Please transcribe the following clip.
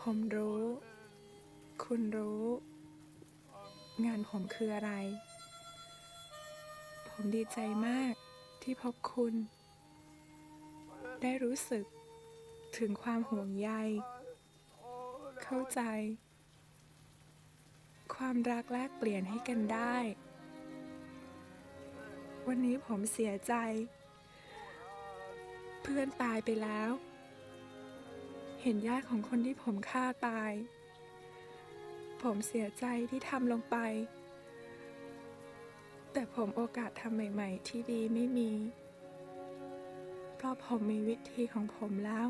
ผมรู้ คุณรู้ งานผมคืออะไร ผมดีใจมากที่พบคุณ ได้รู้สึกถึงความห่วงใย เข้าใจ ความรักแลกเปลี่ยนให้กันได้ วันนี้ผมเสียใจ เพื่อนตายไปแล้ว เห็นญาติของคนที่ผมฆ่าตาย ผมเสียใจที่ทำลงไป แต่ผมโอกาสทำใหม่ ๆ ที่ดีไม่มี เพราะผมมีวิธีของผมแล้ว